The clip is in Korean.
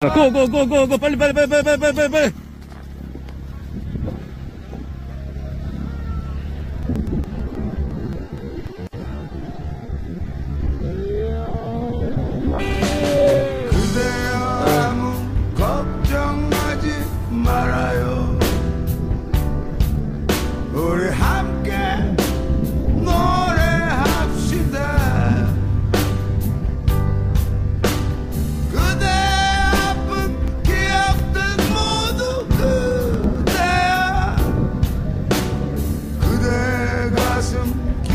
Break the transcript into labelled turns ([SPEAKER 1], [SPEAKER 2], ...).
[SPEAKER 1] 고고고고고 빨리 빨리 빨리 빨리 빨리 빨리 빨리. 그대여 아무 걱정하지 말아요. lazım.